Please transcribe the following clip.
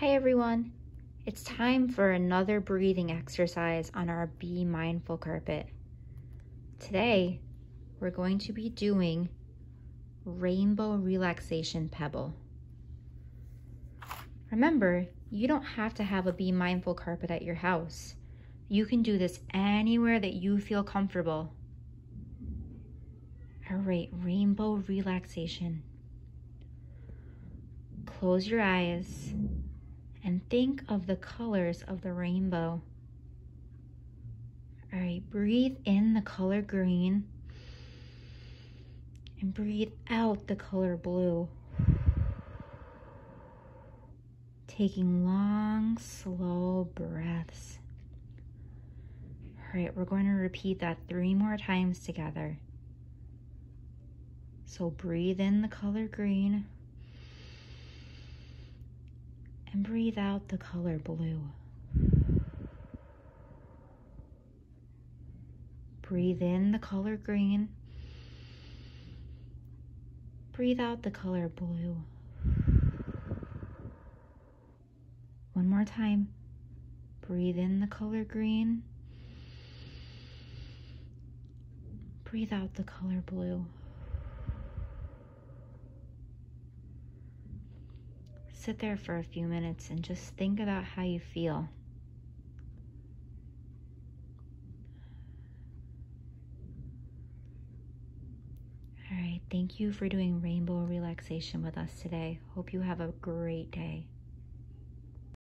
Hi everyone. It's time for another breathing exercise on our Be Mindful carpet. Today, we're going to be doing Rainbow Relaxation Pebble. Remember, you don't have to have a Be Mindful carpet at your house. You can do this anywhere that you feel comfortable. All right, Rainbow Relaxation. Close your eyes and think of the colors of the rainbow. All right, breathe in the color green and breathe out the color blue. Taking long, slow breaths. All right, we're going to repeat that three more times together. So breathe in the color green and breathe out the color blue. Breathe in the color green. Breathe out the color blue. One more time. Breathe in the color green. Breathe out the color blue. Sit there for a few minutes and just think about how you feel. All right, thank you for doing rainbow relaxation with us today. Hope you have a great day.